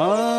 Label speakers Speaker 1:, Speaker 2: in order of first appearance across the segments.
Speaker 1: Ah.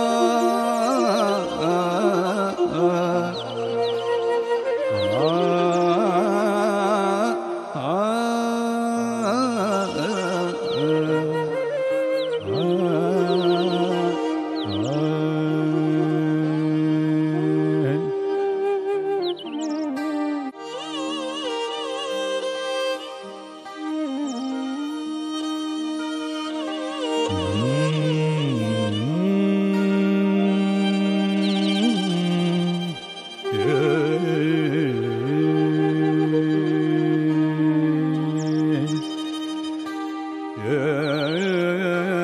Speaker 1: Yeah.